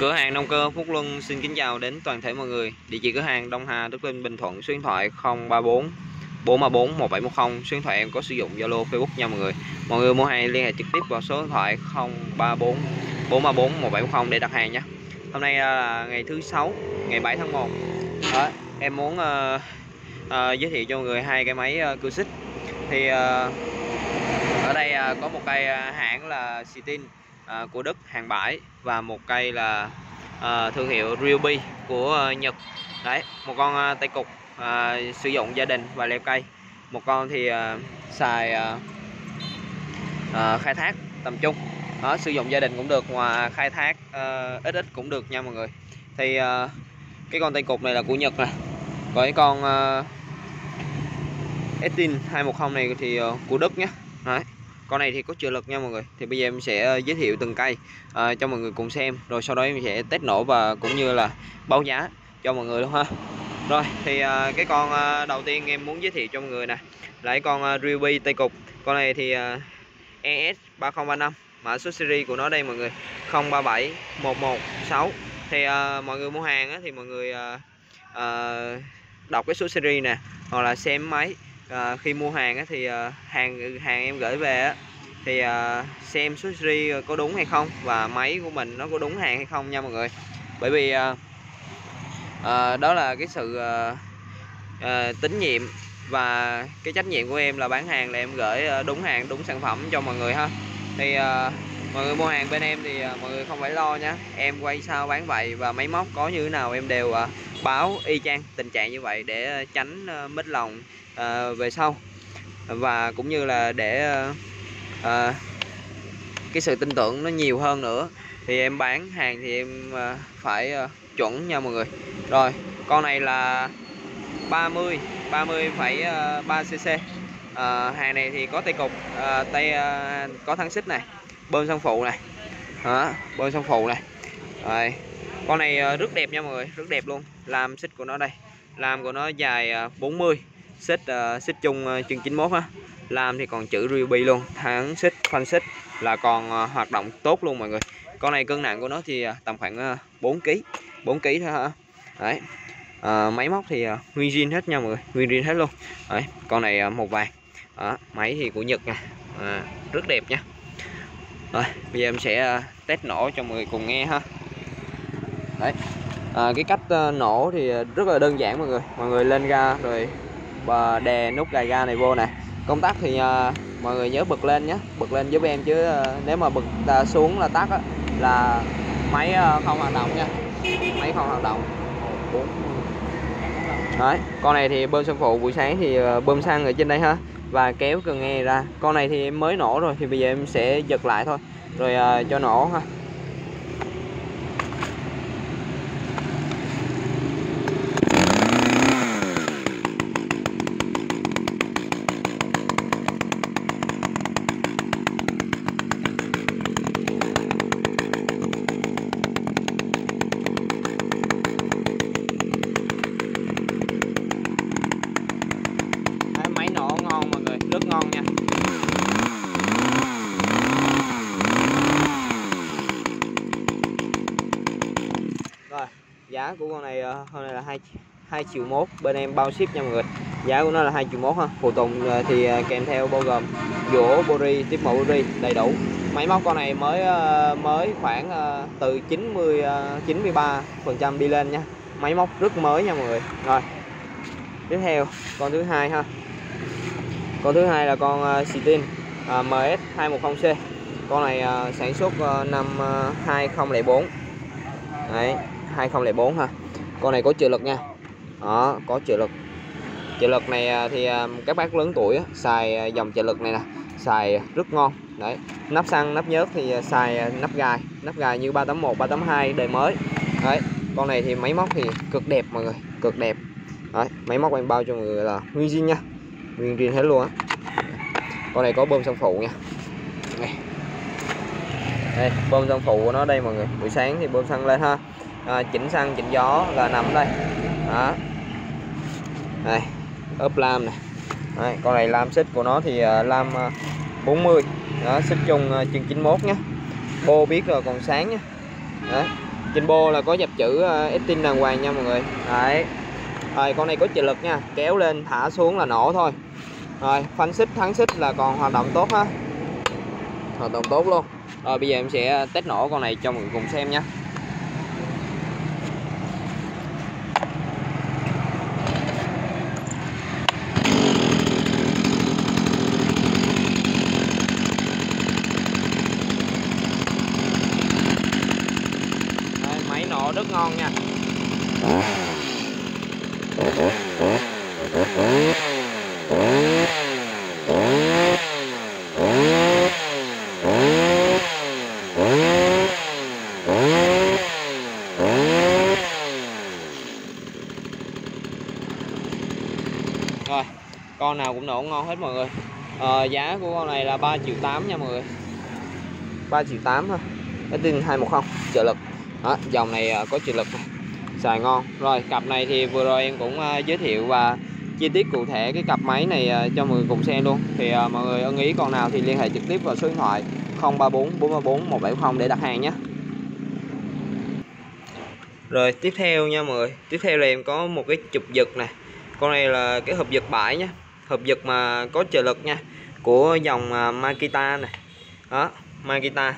Cửa hàng nông cơ Phúc Luân xin kính chào đến toàn thể mọi người. Địa chỉ cửa hàng Đông Hà, Đức Linh, Bình Thuận, số điện thoại 034 434 1710. Số điện thoại em có sử dụng Zalo, Facebook nha mọi người. Mọi người mua hàng liên hệ trực tiếp vào số điện thoại 034 434 1710 để đặt hàng nhé. Hôm nay là ngày thứ sáu, ngày 7 tháng 1. Đó, em muốn uh, uh, giới thiệu cho mọi người hai cái máy uh, cưa xích. Thì uh, ở đây uh, có một cây uh, hãng là Citin à, của Đức hàng bãi và một cây là à, thương hiệu Ryobi của à, Nhật. Đấy một con à, tay cục à, sử dụng gia đình và leo cây. Một con thì à, xài à, à, khai thác tầm trung. Đó sử dụng gia đình cũng được ngoài khai thác à, ít ít cũng được nha mọi người. Thì à, cái con tay cục này là của Nhật nè. Còn cái con uh, Estin 210 này thì uh, của Đức nhé đấy con này thì có trợ lực nha mọi người. Thì bây giờ em sẽ ờ, giới thiệu từng cây uh, cho mọi người cùng xem. Rồi sau đó em sẽ test nổ và cũng như là báo giá cho mọi người luôn ha. Rồi thì uh, cái con uh, đầu tiên em muốn giới thiệu cho mọi người nè là cái con uh, Ruby tây cục. Con này thì uh, ES 3035 mã số series của nó đây mọi người. 037116 thì uh, mọi người mua hàng á, thì mọi người uh, uh, đọc cái số series nè hoặc là xem máy à, khi mua hàng á, thì à, hàng hàng em gửi về á, thì uh, xem số series có đúng hay không và máy của mình nó có đúng hàng hay không nha mọi người. Bởi vì uh, uh, đó là cái sự uh, uh, tín nhiệm và cái trách nhiệm của em là bán hàng là em gửi đúng hàng đúng sản phẩm cho mọi người ha. Thì uh, mọi người mua hàng bên em thì uh, mọi người không phải lo nhé em quay sao bán vậy và máy móc có như thế nào em đều uh, báo y chang tình trạng như vậy để tránh uh, mít lòng uh, về sau. Và cũng như là để à, cái sự tin tưởng nó nhiều hơn nữa. Thì em bán hàng thì em à, phải à, chuẩn nha mọi người. Rồi con này là 30 30,3 cc à, hàng này thì có tay cục à, tay à, có thắng xích này bơm xăng phụ này. À, bơm xăng phụ này. Rồi con này à, rất đẹp nha mọi người rất đẹp luôn. Làm xích của nó đây. Làm của nó dài à, 40 xích uh, xích chung uh, chân 91 á. Làm thì còn chữ ruby luôn thắng xích khoanh xích là còn uh, hoạt động tốt luôn mọi người. Con này cân nặng của nó thì uh, tầm khoảng uh, 4 kg 4 kg thôi hả? Đấy. Uh, máy móc thì uh, nguyên zin hết nha mọi người nguyên zin hết luôn. Đấy con này uh, một vàng. Đó, máy thì của Nhật nè, à, rất đẹp nha. Rồi bây giờ em sẽ uh, test nổ cho mọi người cùng nghe ha. Đấy. À, cái cách uh, nổ thì rất là đơn giản mọi người. Mọi người lên ga rồi đè nút gài ga này vô nè. Công tắc thì uh, mọi người nhớ bật lên nhé. Bật lên giúp em chứ uh, nếu mà bật uh, xuống là tắt á, là máy uh, không hoạt động nha. Máy không hoạt động. Đấy con này thì bơm xăng phụ buổi sáng thì uh, bơm xăng ở trên đây ha và kéo cần nghe ra. Con này thì em mới nổ rồi thì bây giờ em sẽ giật lại thôi. Rồi uh, cho nổ ha rất ngon nha rồi giá của con này ờ, hôm nay là hai hai triệu mốt. Bên em bao ship nha mọi người. Giá của nó là hai triệu mốt ha. Phụ tùng ờ, thì ờ, kèm theo bao gồm dũa bori tiếp mẫu bori đầy đủ. Máy móc con này mới mới khoảng từ 90 93 phần trăm đi lên nha. Máy móc rất mới nha mọi người. Rồi, tiếp theo, con thứ hai ha. Con thứ hai là con Citin MS210C con này sản xuất năm 2004 đấy. 2004 ha. Con này có trợ lực nha. Đó có trợ lực. Trợ lực này à, thì à, các bác lớn tuổi á, xài à, dòng trợ lực này nè xài rất ngon. Đấy nắp xăng nắp nhớt thì xài nắp gài nắp gài như 381 382 đời mới. Đấy con này thì máy móc thì cực đẹp mọi người cực đẹp. Đấy máy móc em bao cho mọi người là nguyên zin nha nguyên zin hết luôn á. Con này có bơm xăng phụ nha. Đây. đây bơm xăng phụ của nó đây mọi người. Buổi sáng thì bơm xăng lên ha à, chỉnh xăng chỉnh gió là nằm đây. Đó. Đây ốp lam này. Đấy, con này lam xích của nó thì uh, lam à, uh, 40 đó xích chung uh, chân 91 nhé bô biết rồi còn sáng nhé Đấy. trên bô là có dập chữ uh, tin đàng hoàng nha mọi người. Đấy. Rồi con này có trợ lực nha. Kéo lên thả xuống là nổ thôi. Rồi phanh xích thắng xích là còn hoạt động tốt ha. Hoạt động tốt luôn. Rồi bây giờ em sẽ test nổ con này cho mọi người cùng xem nha Đây, máy nổ rất ngon nha rồi con nào cũng nổ ngon hết mọi người. À, giá của con này là 3 triệu 8 nha mọi người. 3 triệu 8 thôi. Cái tin 210 trợ lực. Đó, dòng này ờ, có trợ lực xài ngon. Rồi cặp này thì vừa rồi em cũng ờ, giới thiệu và chi tiết cụ thể cái cặp máy này cho mọi người cùng xem luôn. Thì à, mọi người ưng ý con nào thì liên hệ trực tiếp vào số điện thoại 034 434 170 để đặt hàng nhé. Rồi tiếp theo nha mọi người. Tiếp theo là em có một cái chụp giật này con này là cái hộp giật bãi nhé hộp giật mà có trợ lực nha, của dòng à, Makita này đó, Makita.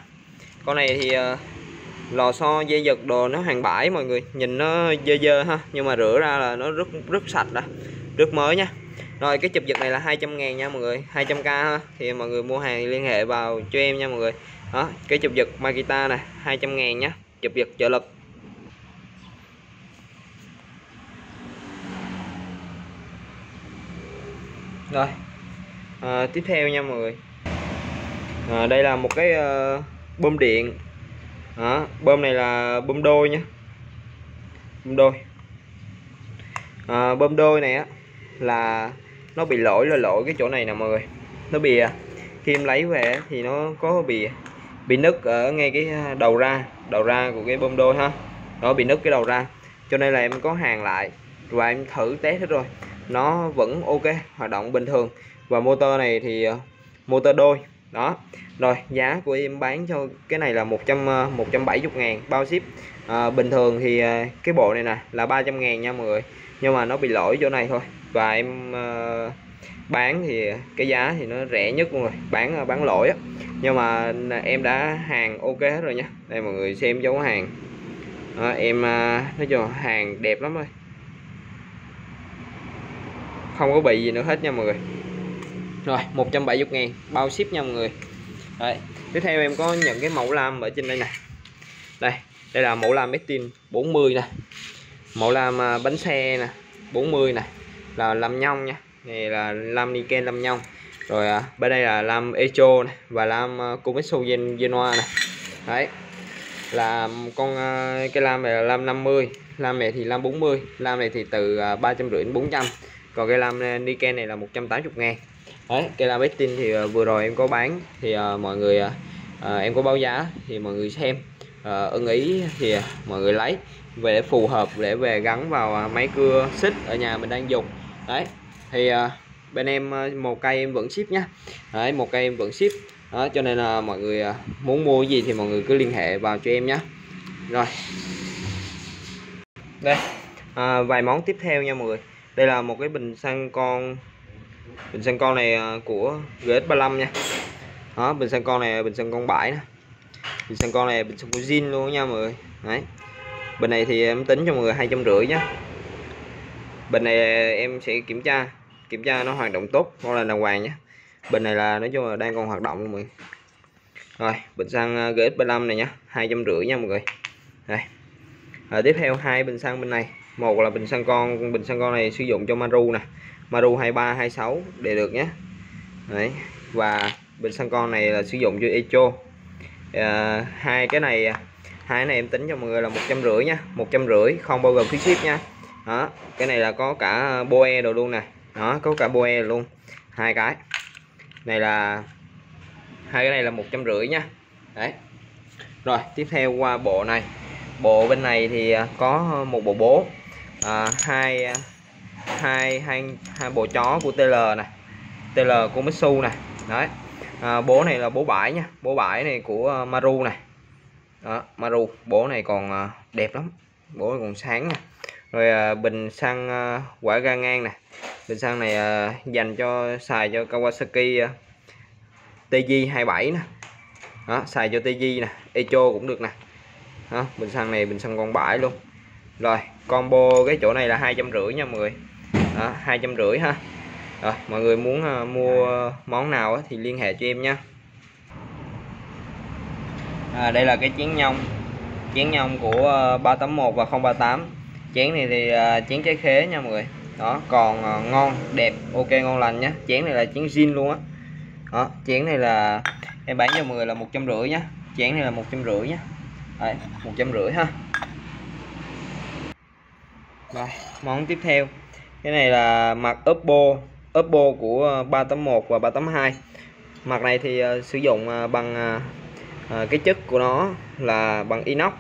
Con này thì à, lò xo dây giật đồ nó hàng bãi mọi người, nhìn nó dơ dơ ha, nhưng mà rửa ra là nó rất rất sạch đó, rất mới nha. Rồi, cái chụp giật này là 200 ngàn nha mọi người 200k ha, thì mọi người mua hàng liên hệ vào cho em nha mọi người. Đó, cái chụp giật Makita này 200 ngàn nhá, chụp giật trợ lực. Rồi. À, tiếp theo nha mọi người. À, đây là một cái uh, bơm điện. Đó, bơm này là bơm đôi nha. Bơm đôi. À, bơm đôi này á là nó bị lỗi là lỗi cái chỗ này nè mọi người. Nó bị khi em lấy về thì nó có bị bị nứt ở ngay cái đầu ra đầu ra của cái bơm đôi ha. Nó bị nứt cái đầu ra. Cho nên là em có hàng lại và em thử test hết rồi nó vẫn ok hoạt động bình thường. Và motor này thì ờ, motor đôi đó. Rồi giá của em bán cho cái này là 100 170 ờ, ngàn bao ship. À, bình thường thì cái bộ này nè là 300 ngàn nha mọi người nhưng mà nó bị lỗi chỗ này thôi. Và em uh, bán thì cái giá thì nó rẻ nhất luôn rồi bán bán lỗi á. Nhưng mà em đã hàng ok hết rồi nha. Đây mọi người xem dấu hàng. Đó, em uh, nói chung hàng đẹp lắm rồi không có bị gì nữa hết nha mọi người. Rồi 170 ngàn bao ship nha mọi người. Đấy. tiếp theo em có nhận cái mẫu lam ở trên đây nè. Đây đây là mẫu lam Estin 40 nè. Mẫu lam à, bánh xe nè 40 nè. Là lam nhông nha này là lam Niken lam nhông. Rồi à, bên đây là lam Echo này, và lam à, uh, Komitsu Genoa này đấy là con uh, cái lam này là lam 50 lam này thì lam 40 lam này thì từ uh, 350 đến 400 còn cây lam eh, Niken này là 180 ngàn. Đấy cây lam Bestin thì ờ, vừa rồi em có bán thì ờ, mọi người ờ, em có báo giá thì mọi người xem. Ưng ý thì mọi người lấy về để phù hợp để về gắn vào máy cưa xích ở nhà mình đang dùng. Đấy thì bên em một cây em vẫn ship nhá đấy một cây em vẫn ship. Đó cho nên là mọi người muốn mua gì thì mọi người cứ liên hệ vào cho em nhé rồi. Đây à, vài món tiếp theo nha mọi người đây là một cái bình xăng con bình xăng con này à, của GS35 nha. Đó bình xăng con này bình xăng con bãi nè. Bình xăng con này bình xăng của zin luôn nha mọi người. Đấy. Bình này thì em tính cho mọi người hai trăm rưỡi nhé bình này em sẽ kiểm tra kiểm tra nó hoạt động tốt con là đàng hoàng nhé bình này là nói chung là đang còn hoạt động luôn mọi người. Rồi bình xăng à, GS35 này nhá hai trăm rưỡi nha mọi người. Đây. À, tiếp theo hai bình xăng bên này một là bình xăng con bình xăng con này sử dụng cho Maru nè. Maru 23 26 để được nhé. Đấy. và bình xăng con này là sử dụng cho Echo à, hai cái này hai cái này em tính cho mọi người là một trăm rưỡi nha một trăm rưỡi không bao gồm phí ship nha. Đó cái này là có cả boe đồ luôn nè. Đó có cả boe luôn hai cái. Này là hai cái này là một trăm rưỡi nha. Đấy. Rồi tiếp theo qua bộ này. Bộ bên này thì à, có một bộ bố. À, à, hai hai hai hai bộ chó của TL này. TL của Mitsu này. Đấy. À, bố này là bố bãi nha. Bố bãi này của à, Maru này. Đó Maru. Bố này còn à, đẹp lắm. Bố này còn sáng nè rồi à, bình xăng à, quả ga ngang này. Bình xăng này à, dành cho xài cho Kawasaki à, TJ27 nè. Đó, xài cho TJ nè. Echo cũng được nè. Đó, bình xăng này bình xăng con bãi luôn rồi combo cái chỗ này là hai trăm rưỡi nha mọi người. Hai trăm rưỡi ha. Rồi mọi người muốn uh, mua món nào á, thì liên hệ cho em nha. À, đây là cái chén nhông. Chén nhông của ờ, uh, 381 và 038 chén này thì uh, chén trái khế nha mọi người. Đó còn uh, ngon đẹp ok ngon lành nhá. Chén này là chén zin luôn á. Đó. chén này là em bán cho mọi người là một trăm rưỡi nhá. Chén này là một trăm rưỡi nhá. Một trăm rưỡi ha rồi món tiếp theo. Cái này là mặt Oppo Oppo của ờ, 381 và 382 mặt này thì uh, sử dụng uh, bằng uh, cái chất của nó là bằng inox.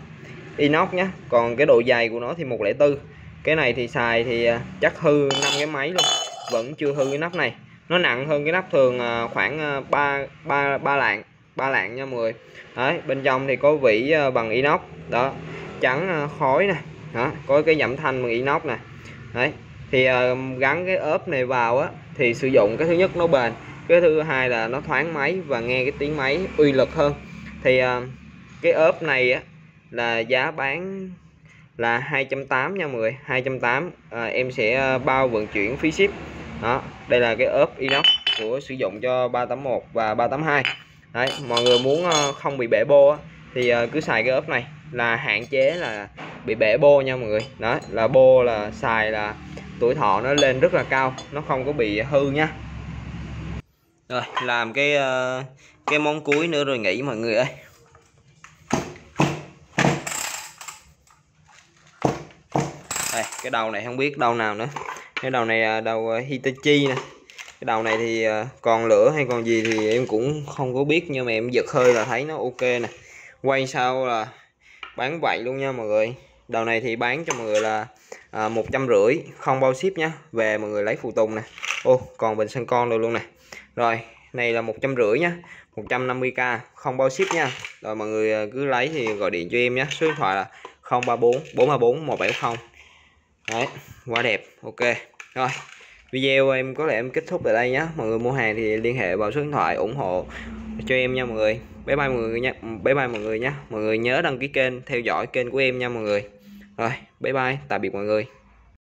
Inox nhé còn cái độ dày của nó thì 104 cái này thì xài thì uh, chắc hư năm cái máy luôn vẫn chưa hư cái nắp này. Nó nặng hơn cái nắp thường uh, khoảng 3 3 3 lạng 3 lạng nha mọi người. Đấy bên trong thì có vỉ uh, bằng inox. Đó trắng uh, khói nè đó có cái giảm thanh bằng inox nè. Đấy thì uh, gắn cái ốp này vào á thì sử dụng cái thứ nhất nó bền cái thứ hai là nó thoáng máy và nghe cái tiếng máy uy lực hơn. Thì uh, cái ốp này á là giá bán là 280 nha mọi người 280 à, ờ, em sẽ bao vận chuyển phí ship. Đó đây là cái ốp inox của sử dụng cho 381 và 382 Đấy, mọi người muốn không bị bể bô á, thì cứ xài cái ốp này là hạn chế là bị bể bô nha mọi người. Đó là bô là xài là tuổi thọ nó lên rất là cao, nó không có bị hư nha. Rồi, làm cái ờ, cái món cuối nữa rồi nghỉ mọi người ơi. Đây, cái đầu này không biết đầu nào nữa. Cái đầu này ờ, đầu ờ, Hitachi nè. Cái đầu này thì còn lửa hay còn gì thì em cũng không có biết, nhưng mà em giật hơi là thấy nó ok nè. Quay sau là bán vậy luôn nha mọi người đầu này thì bán cho mọi người là à, một trăm rưỡi, không bao ship nhá, về mọi người lấy phụ tùng nè. Ô, còn bình xăng con rồi luôn nè. Rồi, này là một trăm rưỡi nhá 150k không bao ship nha. Rồi mọi người à, cứ lấy thì gọi điện cho em nhé số điện thoại là 034 434 170 đấy, quá đẹp, ok. Rồi, video em có lẽ em kết thúc tại đây nhé mọi người mua hàng thì liên hệ vào số điện thoại ủng hộ cho em nha mọi người. Bye bye mọi người nha, bye bye mọi người nhé mọi người nhớ đăng ký kênh, theo dõi kênh của em nha mọi người rồi bye bye tạm biệt mọi người.